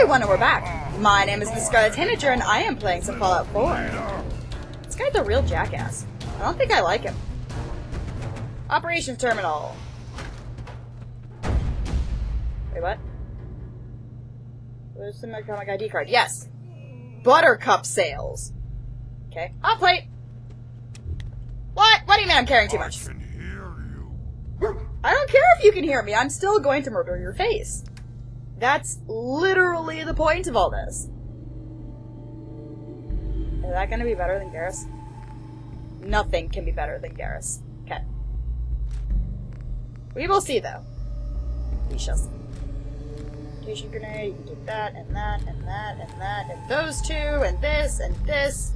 everyone, and we're back. My name is the Scarlet Tanager, and I am playing some Fallout 4. This guy's a real jackass. I don't think I like him. Operations Terminal. Wait, what? Where's the Economic ID card? Yes! Buttercup sales. Okay. Hot plate! What? What do you mean I'm carrying too much? you. I don't care if you can hear me, I'm still going to murder your face. That's literally the point of all this. Is that gonna be better than Garrus? Nothing can be better than Garrus. Okay. We will see, though. We shall see. Mutation grenade, you can take that, and that, and that, and that, and those two, and this, and this.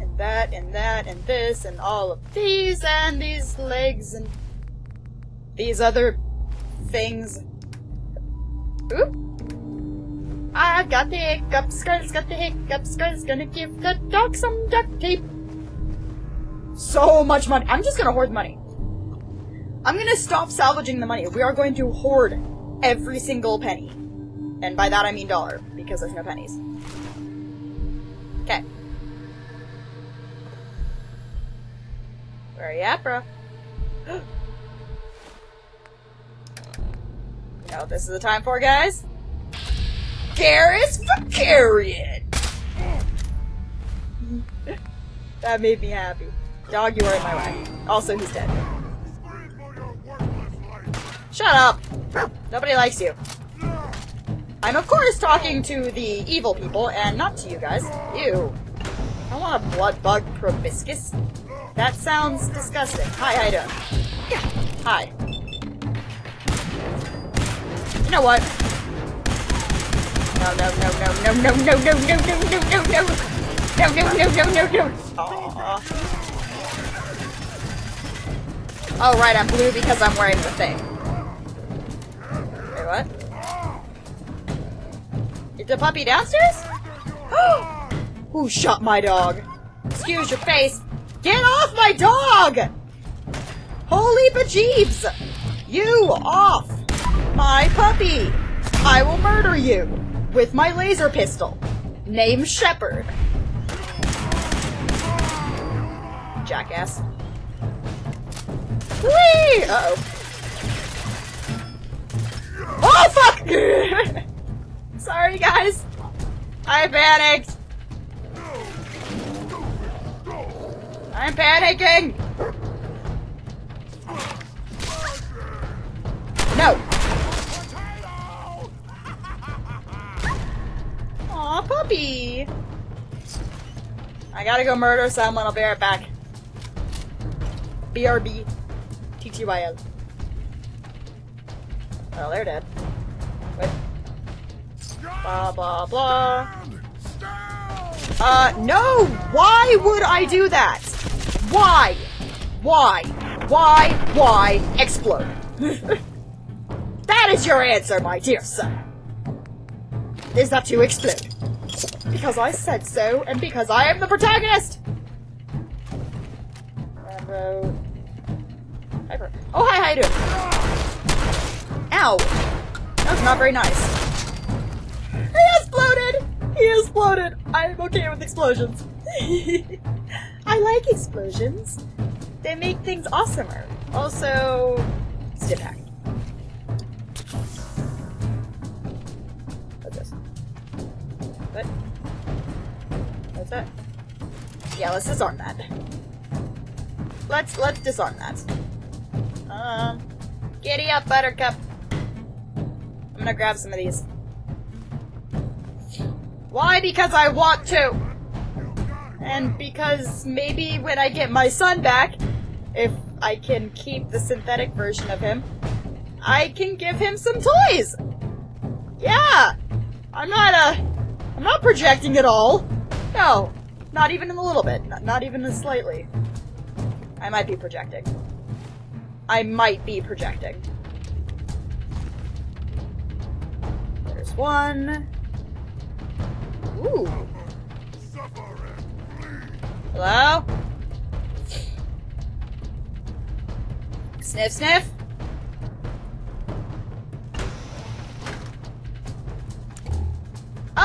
And that, and that, and this, and all of these, and these legs, and these other things. Oop. I've got the hiccups, Scarlet's got the hiccups, Scarlet's gonna give the dog some duct tape. So much money. I'm just gonna hoard money. I'm gonna stop salvaging the money. We are going to hoard every single penny. And by that I mean dollar, because there's no pennies. Okay. Where are you at, bro? What this is the time for, guys? Garrus Vakarian! that made me happy. Dog, you are in my way. Also, he's dead. Shut up! Nobody likes you. I'm of course talking to the evil people, and not to you guys. Ew. I want a blood bug proboscis. That sounds disgusting. Hi, you doing? Hi. You know what? No, no, no, no, no, no, no, no, no, no, no, no, no. No, no, no, no, no, no. no. Aww. Oh, right, I'm blue because I'm wearing the thing. Wait, what? Is the puppy downstairs? Who shot my dog? Excuse your face. Get off my dog! Holy bejeebs! You off! My puppy! I will murder you with my laser pistol. Name Shepard. Jackass. Whee! Uh oh. Oh fuck! Sorry guys. I panicked. I'm panicking. No. Aw, puppy. I gotta go murder someone. I'll be right back. BRB. TTYL. Oh, they're dead. Wait. Blah, blah, blah. Uh, no! Why would I do that? Why? Why? Why? Why? Explode. that is your answer, my dear son. Is that to explode? Because I said so, and because I am the protagonist! Oh, hi, how you doing? Ow! That was not very nice. He exploded! He exploded! I'm okay with explosions. I like explosions. They make things awesomer. Also, stiff That? Yeah, let's disarm that. Let's let's disarm that. Um, giddy up, Buttercup. I'm gonna grab some of these. Why? Because I want to. And because maybe when I get my son back, if I can keep the synthetic version of him, I can give him some toys. Yeah, I'm not uh, I'm not projecting at all. No, not even in a little bit. Not, not even slightly. I might be projecting. I might be projecting. There's one. Ooh. Hello? Sniff, sniff.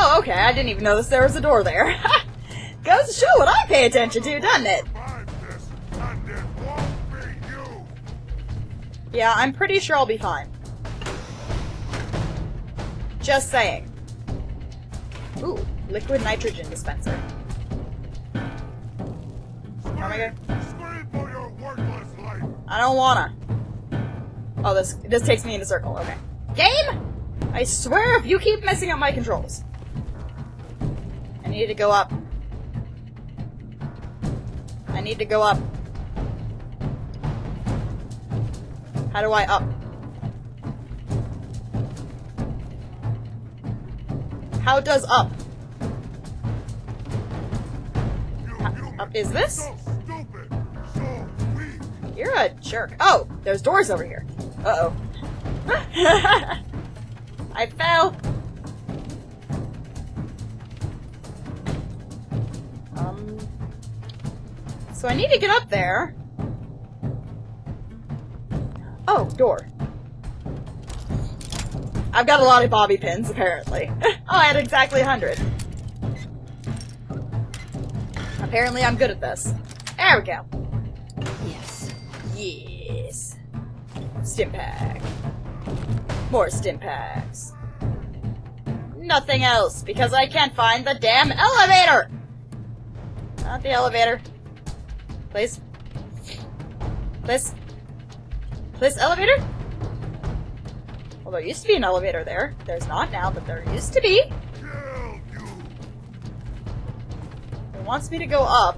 Oh, okay. I didn't even notice there was a door there. Goes to show what I pay attention to, doesn't it? Yeah, I'm pretty sure I'll be fine. Just saying. Ooh, liquid nitrogen dispenser. Oh For your worthless life! I don't wanna. Oh, this this takes me in a circle. Okay. Game! I swear if you keep messing up my controls. I need to go up. I need to go up. How do I up? How does up? Uh, is this? You're a jerk. Oh, there's doors over here. Uh-oh. I fell. So I need to get up there. Oh, door. I've got a lot of bobby pins, apparently. oh, I had exactly 100. Apparently I'm good at this. There we go. Yes. Yes. Stim pack. More stim packs. Nothing else, because I can't find the damn elevator! Not the elevator. Please. Please. Please, elevator? Well, there used to be an elevator there. There's not now, but there used to be. It wants me to go up.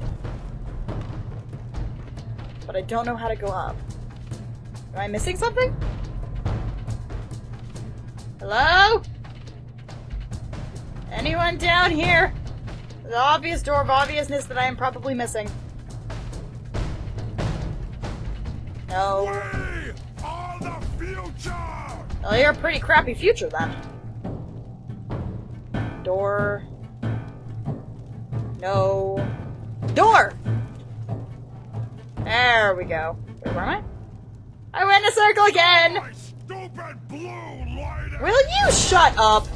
But I don't know how to go up. Am I missing something? Hello? Anyone down here? The obvious door of obviousness that I am probably missing. No. We are the future! Well, you're a pretty crappy future then. Door. No. Door! There we go. Wait, where am I? I went in a circle again! My stupid blue light! Will you shut up?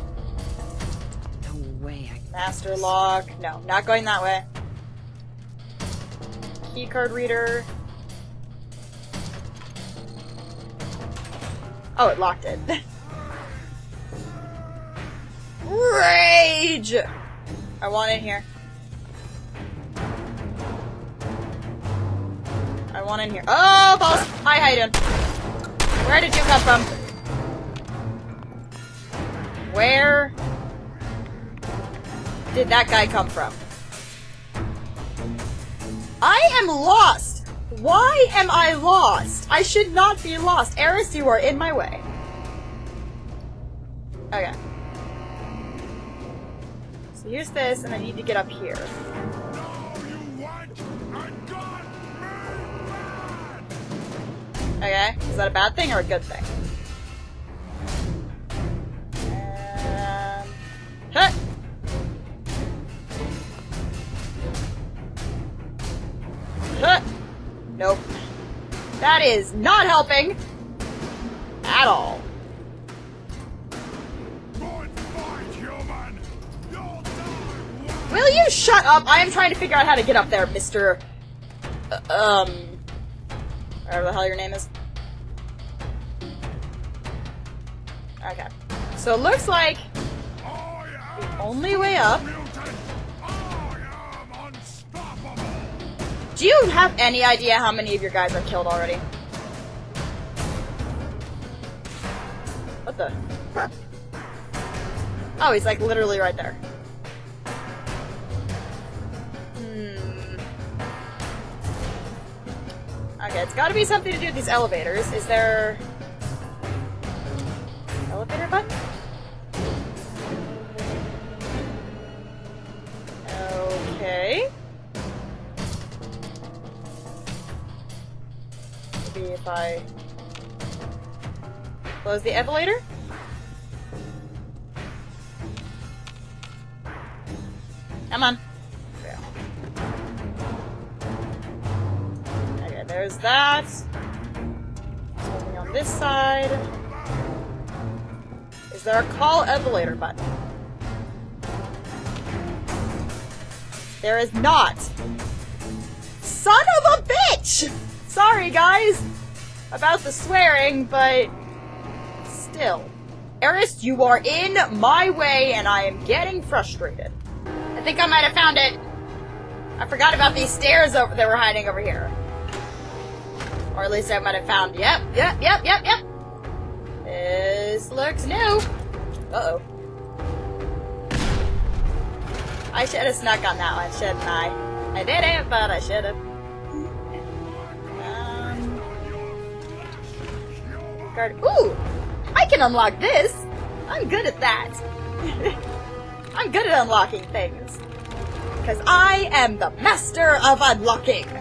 No way I Master lock. No, not going that way. Keycard reader. Oh, it locked it. Rage! I want in here. I want in here. Oh, balls! Hi, Hayden. Where did you come from? Where did that guy come from? I am lost! Why am I lost? I should not be lost. Eris, you are in my way. Okay. So use this, and I need to get up here. Okay, is that a bad thing or a good thing? Um. Huh. Is not helping at all. Will you shut up? I am trying to figure out how to get up there, Mr. Uh, um. Whatever the hell your name is. Okay. So it looks like the only way up. Do you have any idea how many of your guys are killed already? Oh, he's like literally right there. Hmm. Okay, it's gotta be something to do with these elevators. Is there... Elevator button? Okay. Maybe if I close the elevator? This side. Is there a call elevator button? There is not. Son of a bitch! Sorry, guys, about the swearing, but still. Eris, you are in my way, and I am getting frustrated. I think I might have found it. I forgot about these stairs over that were hiding over here. Or at least I might have found. Yep, yep, yep, yep, yep. This looks new. Uh oh. I should have snuck on that one, shouldn't I? I did it, but I should have. Um, guard. Ooh! I can unlock this! I'm good at that. I'm good at unlocking things. Because I am the master of unlocking!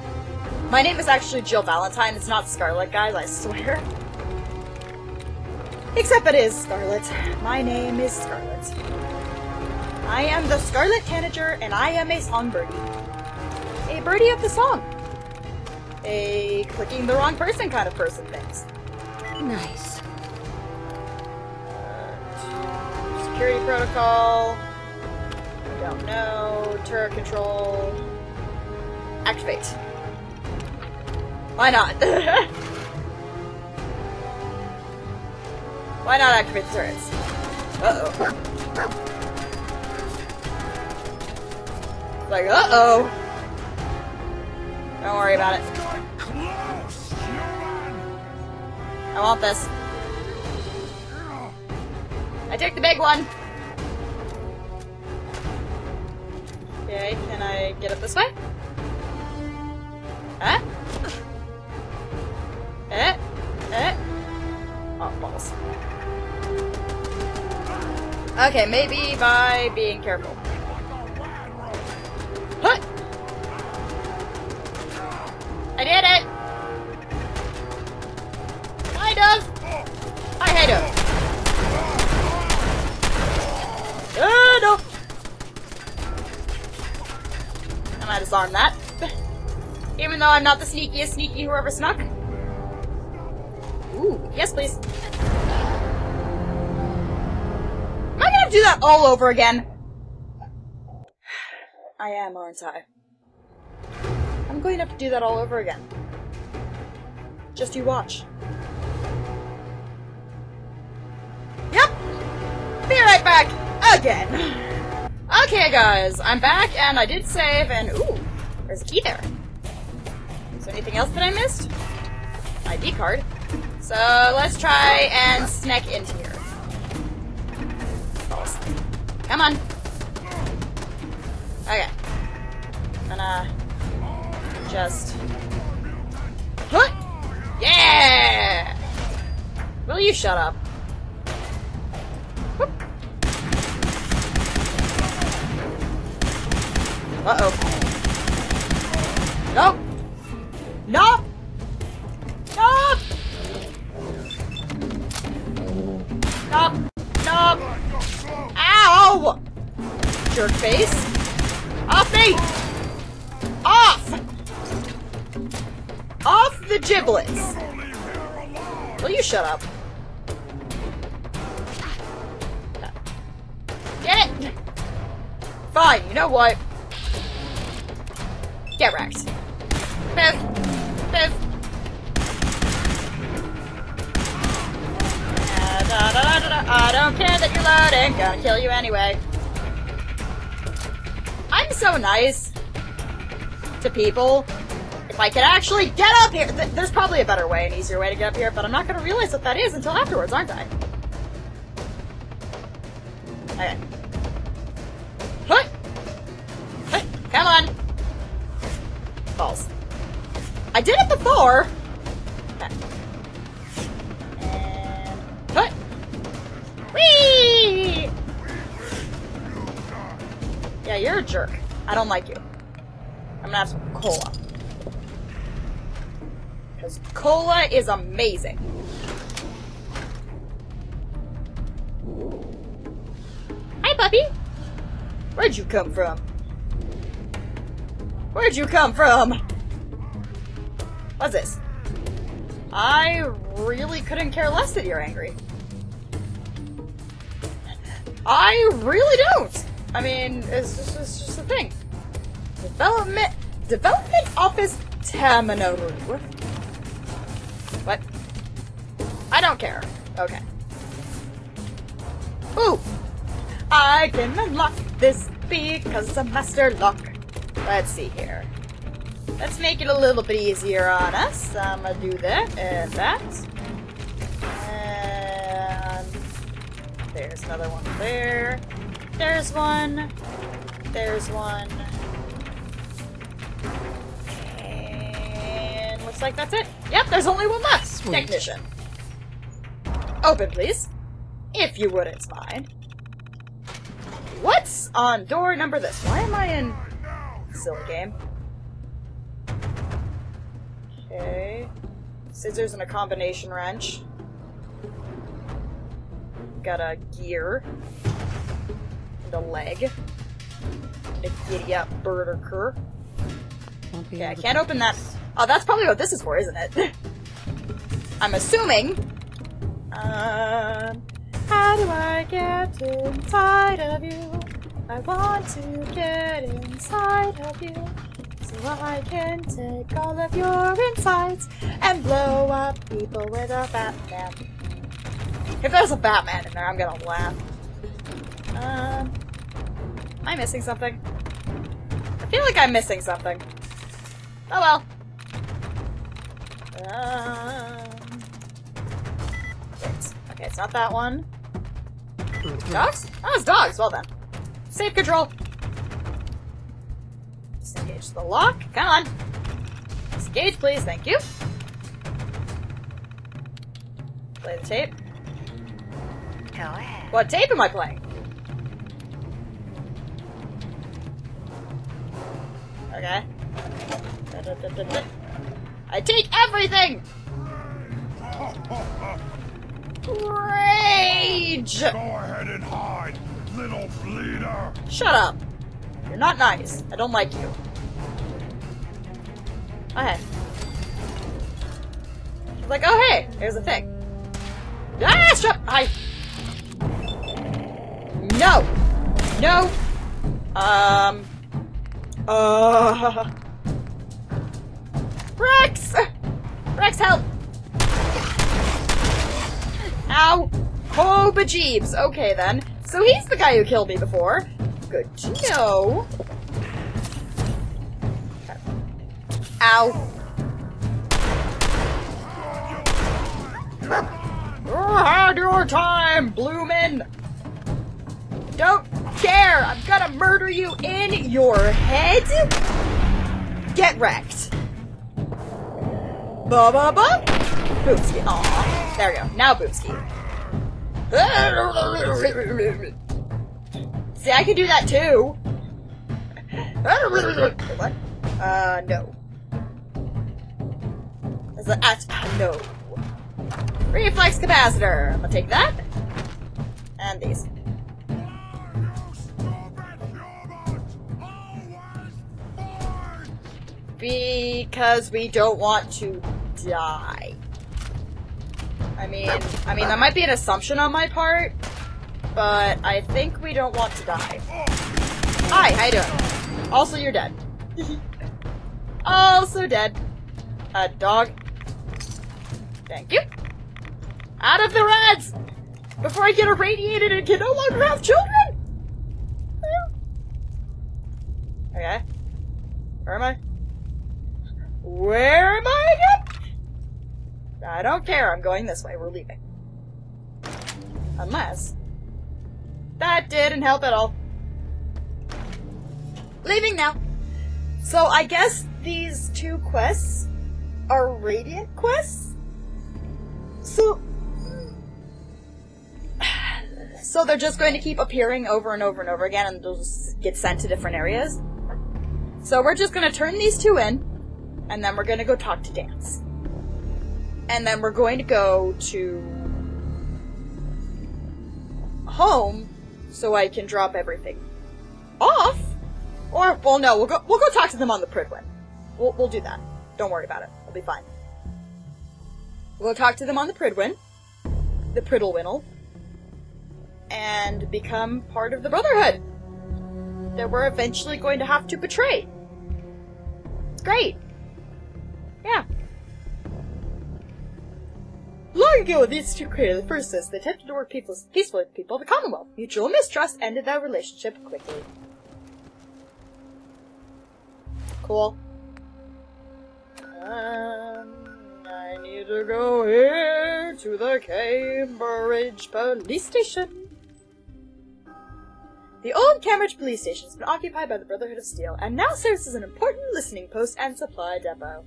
My name is actually Jill Valentine, it's not Scarlet, guys, I swear. Except it is Scarlet. My name is Scarlet. I am the Scarlet Tanager, and I am a songbirdie. A birdie of the song. A clicking the wrong person kind of person things. Nice. Security protocol. Don't know. Turret control. Activate. Why not? Why not activate the turrets? Uh-oh. Like, uh-oh. Don't worry about it. I want this. I take the big one. Okay, can I get up this way? Huh? Eh? Eh? Oh, balls. Okay, maybe by being careful. Huh! I did it! Kind of! I hate him! Ah, no! I might disarm that. Even though I'm not the sneakiest sneaky who ever snuck. Yes please. Am I gonna do that all over again? I am, aren't I? I'm going to have to do that all over again. Just you watch. Yep! Be right back! Again! Okay, guys, I'm back, and I did save, and ooh, there's a key there. Is there anything else that I missed? ID card. So let's try and sneak into here. Come on. Okay. I'm gonna just. Huh? Yeah! Will you shut up? Uh-oh. Nope. Nope. Nope. Jerk face. Off me! Off! Off the giblets! Will you shut up? Get it! Fine, you know what? Get wrecked. Biff! Biff! I don't care that you're loading, gonna kill you anyway. So nice to people. If I could actually get up here, th there's probably a better way, an easier way to get up here, but I'm not gonna realize what that is until afterwards, aren't I? Okay. Come on! Balls. I did it before! And... Whee! Yeah, you're a jerk. I don't like you. I'm gonna have some cola. Because cola is amazing. Hi, puppy! Where'd you come from? Where'd you come from? What's this? I really couldn't care less that you're angry. I really don't! I mean, it's just, it's just a thing. Development Development Office Taminoru. What? I don't care. Okay. Ooh! I can unlock this because I'm master lock. Let's see here. Let's make it a little bit easier on us. I'm gonna do that and that. And there's another one there. There's one. There's one. Looks like that's it. Yep, there's only one left. Sweet. Technician. Open, please. If you wouldn't mind. What's on door number this? Why am I in silly game? Okay. Scissors and a combination wrench. Got a gear. And a leg. And a giddy up birder Okay, I can't open that. Oh, that's probably what this is for, isn't it? I'm assuming. Um, how do I get inside of you? I want to get inside of you. So I can take all of your insides and blow up people with a Batman. If there's a Batman in there, I'm gonna laugh. Um, am I missing something? I feel like I'm missing something. Oh well. Um. Okay, it's not that one. Dogs? Oh, it's dogs. Well then. Safe control. Disengage the lock. Come on. Disengage, please. Thank you. Play the tape. Go ahead. What tape am I playing? Okay. Da-da-da-da-da. I take everything! Rage! Go ahead and hide, little bleeder. Shut up. You're not nice. I don't like you. Okay. She's like, oh hey, here's a thing. Ah, shut I No! No! Um Uh Rex! Rex help! Ow! Oh, bejeebs. Okay then. So he's the guy who killed me before. Good to know. Ow. You had your time, Bloomin'! Don't care! I'm gonna murder you in your head! Get wrecked! Ba ba ba! Boobski. Aw. There we go. Now Boobski. See, I can do that too. what? Uh, no. Is that at no? Reflex capacitor. I'm gonna take that. And these. Because we don't want to die. I mean, I mean that might be an assumption on my part, but I think we don't want to die. Hi, how you doing? Also, you're dead. also dead. A dog. Thank you. Out of the reds! Before I get irradiated and can no longer have children! Okay. Where am I? Where am I? I don't care. I'm going this way. We're leaving. Unless... That didn't help at all. Leaving now. So I guess these two quests are Radiant quests? So... So they're just going to keep appearing over and over and over again and they'll just get sent to different areas? So we're just gonna turn these two in, and then we're gonna go talk to Danse. And then we're going to go to home so I can drop everything off. Or well no, we'll go we'll go talk to them on the Prydwen. We'll we'll do that. Don't worry about it. We'll be fine. We'll talk to them on the Prydwen. The Priddlewinnle. And become part of the Brotherhood that we're eventually going to have to betray. It's great. Yeah. Long ago, these two created the first system. They attempted to work peacefully with the people of the Commonwealth. Mutual mistrust ended that relationship quickly. Cool. Um, I need to go here to the Cambridge police station. The old Cambridge police station has been occupied by the Brotherhood of Steel and now serves as an important listening post and supply depot.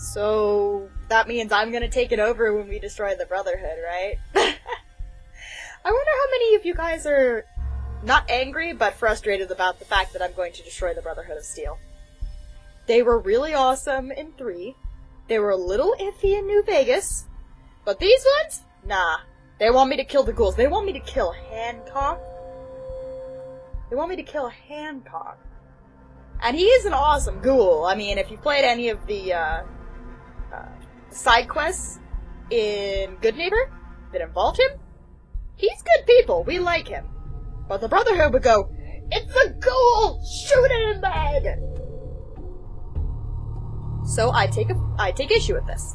So that means I'm gonna take it over when we destroy the Brotherhood, right? I wonder how many of you guys are not angry, but frustrated about the fact that I'm going to destroy the Brotherhood of Steel. They were really awesome in 3. They were a little iffy in New Vegas. But these ones? Nah. They want me to kill the ghouls. They want me to kill Hancock. They want me to kill Hancock. And he is an awesome ghoul. I mean, if you played any of the, uh, uh, side quests in Goodneighbor that involved him, he's good people. We like him. But the Brotherhood would go, It's a ghoul! Shoot it in the head! So I take a, I take issue with this.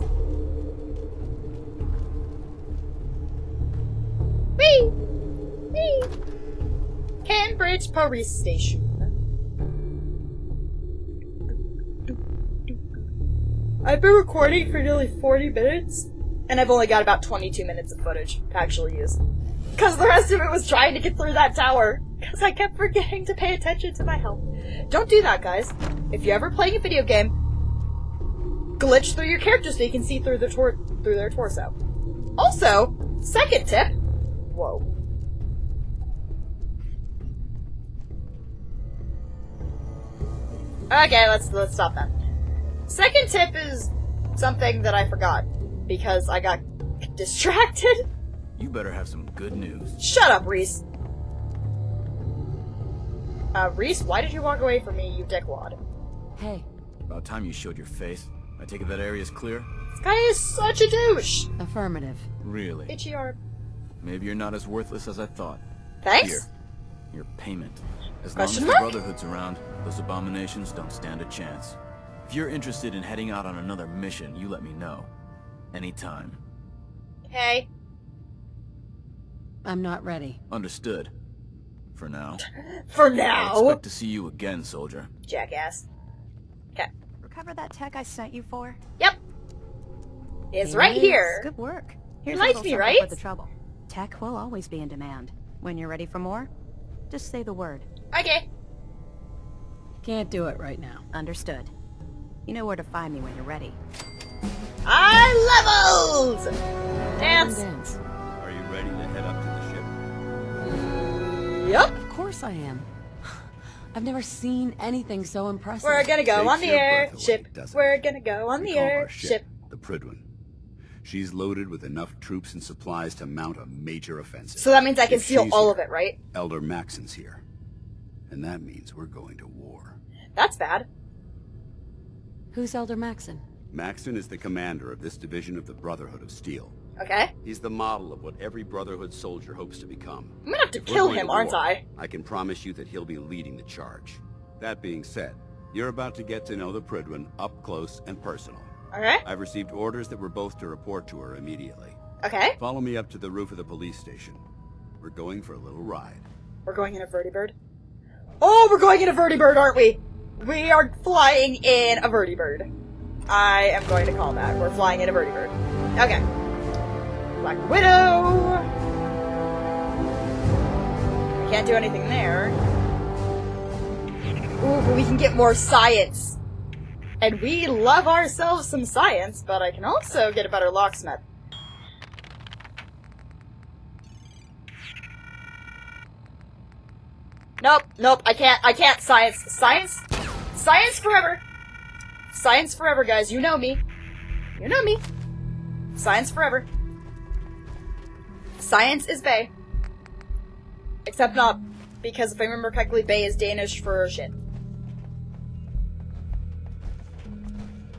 Whee! Whee! Cambridge Police Station. I've been recording for nearly 40 minutes, and I've only got about 22 minutes of footage to actually use. Because the rest of it was trying to get through that tower. Because I kept forgetting to pay attention to my health. Don't do that, guys. If you're ever playing a video game, glitch through your character so you can see through the tor- through their torso. Also, second tip. Whoa. Okay, let's let's stop that. Second tip is something that I forgot because I got distracted. You better have some good news. Shut up, Rhys. Uh, Rhys, why did you walk away from me, you dickwad? Hey, About time you showed your face. I take it that area's clear? This guy is such a douche. affirmative. Really? Itchy arm. Maybe you're not as worthless as I thought. Thanks. Here. Your payment. As Question long as mark? the Brotherhood's around, those abominations don't stand a chance. If you're interested in heading out on another mission, you let me know. Anytime. Okay. I'm not ready. Understood. For now. For now. I now. expect to see you again, soldier. Jackass. Okay. Recover that tech I sent you for? Yep. It's right Yes, here. Good work. Here's likes a me, right? For the trouble. Tech will always be in demand. When you're ready for more, just say the word. Okay. Can't do it right now. Understood. You know where to find me when you're ready. I levels! Danse. Danse. Are you ready to head up to the ship? Yup. Of course I am. I've never seen anything so impressive. We're gonna go Takes on the your air away, ship. We're gonna go on We the call air our ship, ship. the Prydwen. She's loaded with enough troops and supplies to mount a major offensive. So that means I can If steal all here, of it, right? Elder Maxson's here. And that means we're going to war. That's bad. Who's Elder Maxson? Maxson is the commander of this division of the Brotherhood of Steel. Okay. He's the model of what every Brotherhood soldier hopes to become. I'm gonna have to If kill him, to aren't I? I can promise you that he'll be leading the charge. That being said, you're about to get to know the Prydwen up close and personal. Okay. I've received orders that we're both to report to her immediately. Okay. Follow me up to the roof of the police station. We're going for a little ride. We're going in a vertibird. Oh, we're going in a vertibird, aren't we? We are flying in a vertibird. I am going to call that. We're flying in a vertibird. Okay. Black Widow. I can't do anything there. Ooh, but we can get more science. And we love ourselves some science, but I can also get a better locksmith. Nope, nope, I can't, I can't science. Science? Science forever! Science forever, guys, you know me. You know me. Science forever. Science is Bay. Except not, because if I remember correctly, Bay is Danish for shit.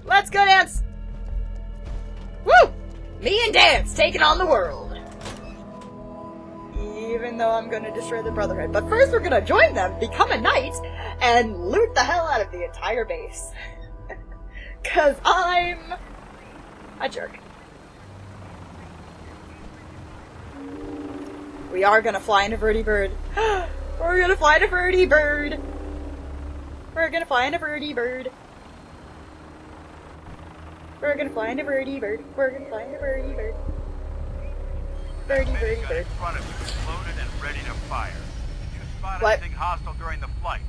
Let's go dance! Woo! Me and Danse taking on the world. even though I'm gonna destroy the Brotherhood. But first, we're gonna join them, become a knight, and loot the hell out of the entire base. Cause I'm a jerk. We are gonna fly in a birdie bird. We're gonna fly in a birdie bird. We're gonna fly in a birdie bird. We're gonna fly in a birdie bird. We're gonna fly in a birdie bird. Birdie birdie bird. in front of you loaded and ready to fire. If you spot What? anything hostile during the flight,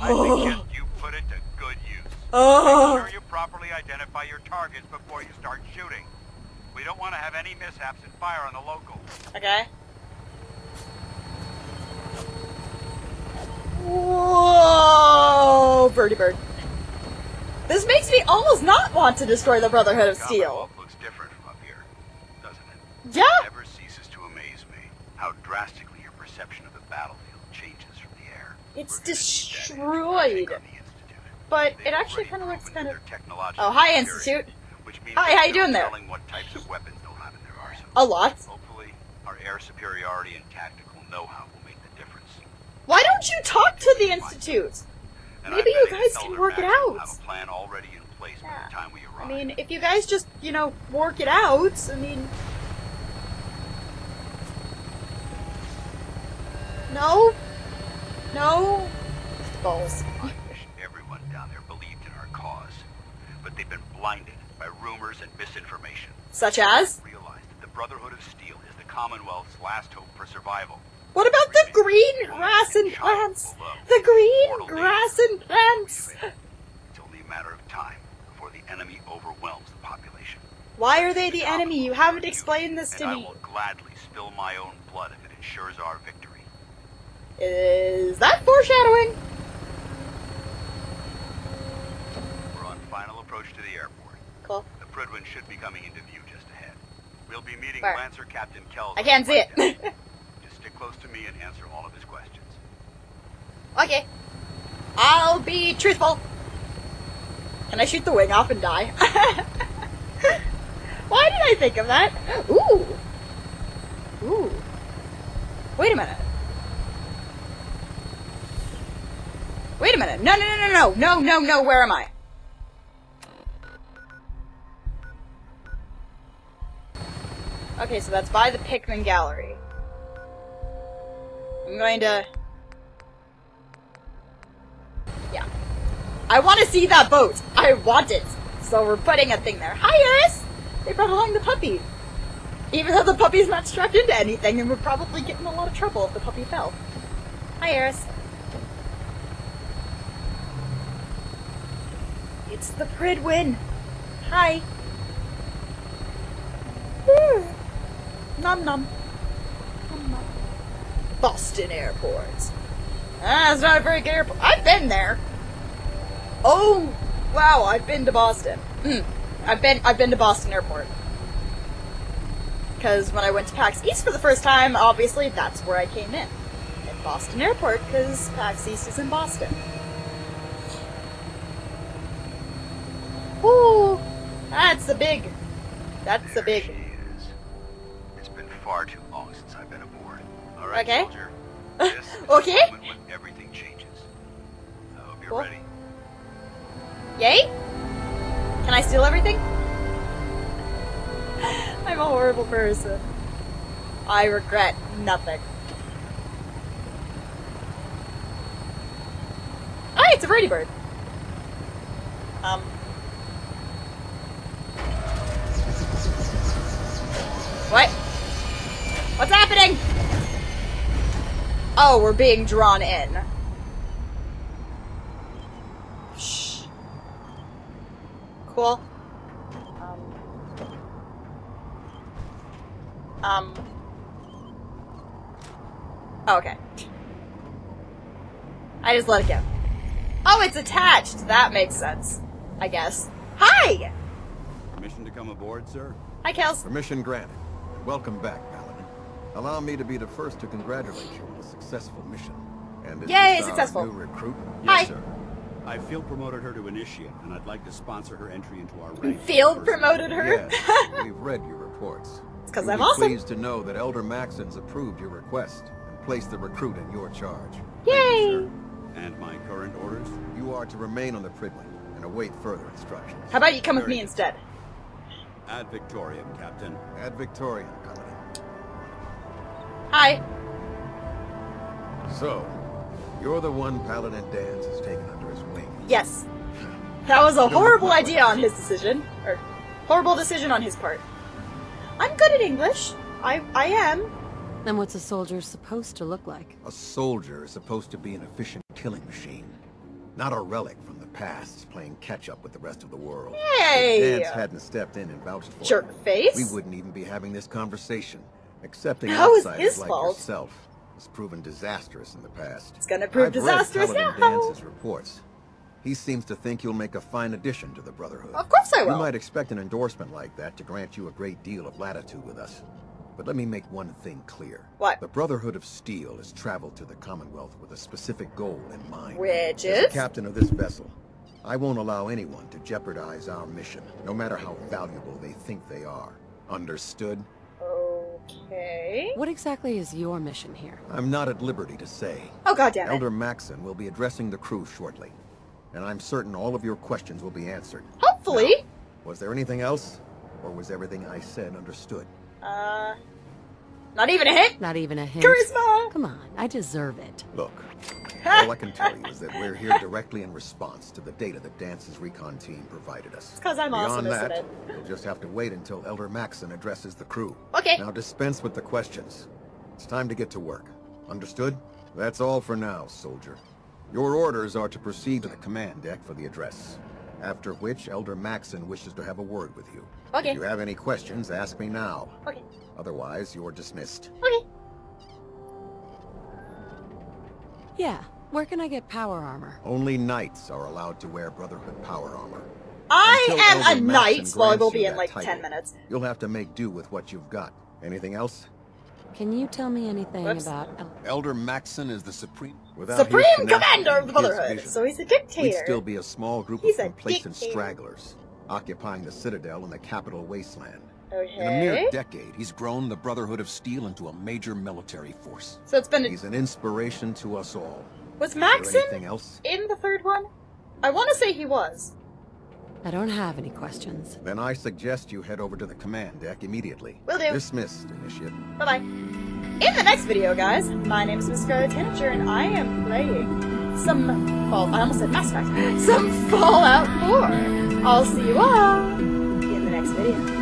I suggest oh. you put it to good use. Oh. Make sure you properly identify your targets before you start shooting. We don't want to have any mishaps and fire on the local. Okay. Whoa, birdie bird. This makes me almost not want to destroy the Brotherhood of Steel. Commonwealth looks different from up here, doesn't it? Yeah. It never ceases to amaze me how drastically your perception of the battlefield changes from the air. It's We're gonna need that destroyed. information on the Institute. But it actually kind of looks kind of. technological Oh, hi, Institute. Which means Hi, how you doing there? telling what types of weapons they'll have in their arsenal. A lot. Hopefully, our air superiority and tactical know-how will make the difference. Why don't you talk to the Institute? Maybe you guys can work it out. Have a plan already in place by Yeah. the time we I mean, if you guys just, you know, work it out, I mean. No? No? Balls. I wish everyone down there believed in our cause, but they've been blinded by rumors and misinformation. Such as? Realize that the Brotherhood of Steel is the Commonwealth's last hope for survival. What about the green grass and plants? The green grass and plants! It's only a matter of time before the enemy overwhelms the population. Why are they the enemy? You haven't explained this to and I me. will gladly spill my own blood if it ensures our victory. Is that foreshadowing? We're on final approach to the airport. Cool. The Prydwen should be coming into view just ahead. We'll be meeting Where? Lancer Captain Kells. I can't see it. Just stick close to me and answer all of his questions. okay. I'll be truthful. Can I shoot the wing off and die? Why did I think of that? Ooh. Ooh. Wait a minute. Wait a minute. No, no, no, no, no. No, no, no. Where am I? Okay, so that's by the Pickman Gallery. I'm going to... Yeah. I want to see that boat! I want it! So we're putting a thing there. Hi, Iris! They brought along the puppy. Even though the puppy's not strapped into anything, and would probably get in a lot of trouble if the puppy fell. Hi, Eris. It's the Prydwen. Hi. Hmm. Nom nom. Nom nom. Boston Airport. Ah, it's not a very good airport. I've been there. Oh, wow! I've been to Boston. Mm. I've been I've been to Boston Airport. Because when I went to PAX East for the first time, obviously that's where I came in. At Boston Airport, because PAX East is in Boston. Ooh, that's a big. That's a big. she is. It's been far too long since I've been aboard. All right, Okay. soldier. This is Okay. the moment when everything changes. I hope you're Cool. ready. Yay? Can I steal everything? I'm a horrible person. I regret nothing. Oh, it's a birdie bird. Um. What? What's happening? Oh, we're being drawn in. Shh. Cool. Um. Um. Oh, okay. I just let it go. Oh, it's attached. That makes sense. I guess. Hi! Permission to come aboard, sir? Hi, Kells. Permission granted. Welcome back. Allow me to be the first to congratulate you on a successful mission. And is Yay, our successful. new recruit? Hi. Yes, sir. I field promoted her to initiate, and I'd like to sponsor her entry into our ranks. Field promoted her? Yes, we've read your reports. It's 'cause You'll I'm be awesome. pleased to know that Elder Maxson's approved your request and placed the recruit in your charge. Yay! And my current orders? You are to remain on the Prydwen and await further instructions. How about you come with me good. instead? Ad Victoriam, Captain. Ad Victoriam, Paladin. Hi. So, you're the one Paladin Danse's has taken under his wing. Yes. That was a horrible idea on his decision. Or, horrible decision on his part. I'm good at English. I I am. Then what's a soldier supposed to look like? A soldier is supposed to be an efficient killing machine. Not a relic from the past, playing catch-up with the rest of the world. Hey! If Danse hadn't stepped in and vouched for Jerk him, face. we wouldn't even be having this conversation. Accepting How outsiders his like fault? yourself has proven disastrous in the past. It's gonna prove I've disastrous read Paladin now. Danse's reports. He seems to think you'll make a fine addition to the Brotherhood. Of course I will. You might expect an endorsement like that to grant you a great deal of latitude with us. But let me make one thing clear. What? The Brotherhood of Steel has traveled to the Commonwealth with a specific goal in mind. Which is? As captain of this vessel, I won't allow anyone to jeopardize our mission, no matter how valuable they think they are. Understood? Okay. What exactly is your mission here? I'm not at liberty to say. Oh goddamn it. Elder Maxson will be addressing the crew shortly, and I'm certain all of your questions will be answered. Hopefully. Was there anything else, or was everything I said understood? Uh not even a hint? Not even a hint. Charisma! Come on, I deserve it. Look, all I can tell you is that we're here directly in response to the data that Danse's recon team provided us. It's 'cause I'm Beyond awesome, that, it? you'll just have to wait until Elder Maxson addresses the crew. Okay. Now dispense with the questions. It's time to get to work. Understood? That's all for now, soldier. Your orders are to proceed to the command deck for the address. After which, Elder Maxson wishes to have a word with you. Okay. If you have any questions, ask me now. Okay. Otherwise, you're dismissed. Okay. Yeah, where can I get power armor? Only knights are allowed to wear Brotherhood power armor. I Until am Elder a knight. Maxson Well, I will be in like title, 10 minutes. You'll have to make do with what you've got. Anything else? Can you tell me anything Whoops. about El- Elder Maxson is the supreme... Without his Supreme tenacity Commander of the Brotherhood. vision, So he's a dictator. We'd dictator. still be a small group He's a of complacent dictator. stragglers, occupying the Citadel and the capital wasteland. Okay. In a mere decade, he's grown the Brotherhood of Steel into a major military force. so it's been. He's an inspiration to us all. Was Max there Maxson anything else? in the third one? I want to say he was. I don't have any questions. Then I suggest you head over to the command deck immediately. Will do. Dismissed, Initiate. Bye bye. In the next video, guys, my name is Miss Scarlet Tanager, and I am playing some Fall. I almost said Mass Effect. Some Fallout 4. I'll see you all in the next video.